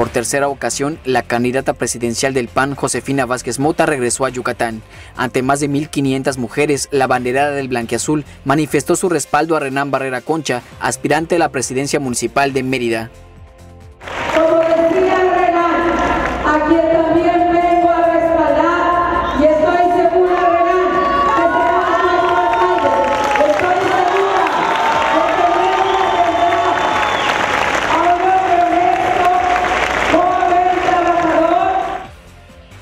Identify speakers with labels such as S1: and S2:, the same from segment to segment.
S1: Por tercera ocasión, la candidata presidencial del PAN, Josefina Vázquez Mota, regresó a Yucatán. Ante más de 1.500 mujeres, la banderada del blanqueazul manifestó su respaldo a Renán Barrera Concha, aspirante a la presidencia municipal de Mérida.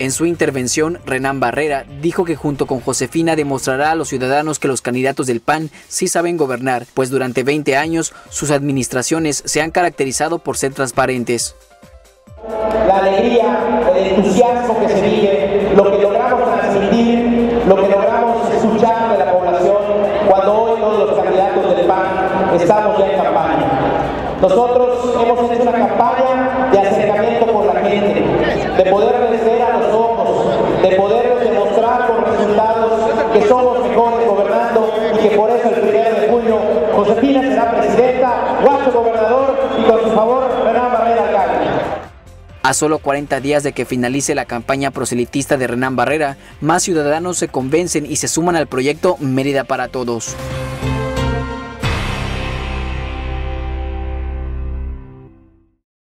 S1: En su intervención, Renán Barrera dijo que junto con Josefina demostrará a los ciudadanos que los candidatos del PAN sí saben gobernar, pues durante 20 años sus administraciones se han caracterizado por ser transparentes.
S2: la alegría, el entusiasmo que se vive, lo que logramos transmitir, lo que logramos escuchar de la población cuando hoy todos los candidatos del PAN estamos ya en campaña. Nosotros hemos hecho una campaña de acercamiento por la gente, de poderles ver a los ojos, de poderles demostrar con resultados que somos mejores gobernando y que por eso el primero de junio Josefina será presidenta, Guacho gobernador y con su favor Renan Barrera alcalde.
S1: A solo 40 días de que finalice la campaña proselitista de Renán Barrera, más ciudadanos se convencen y se suman al proyecto Mérida para Todos.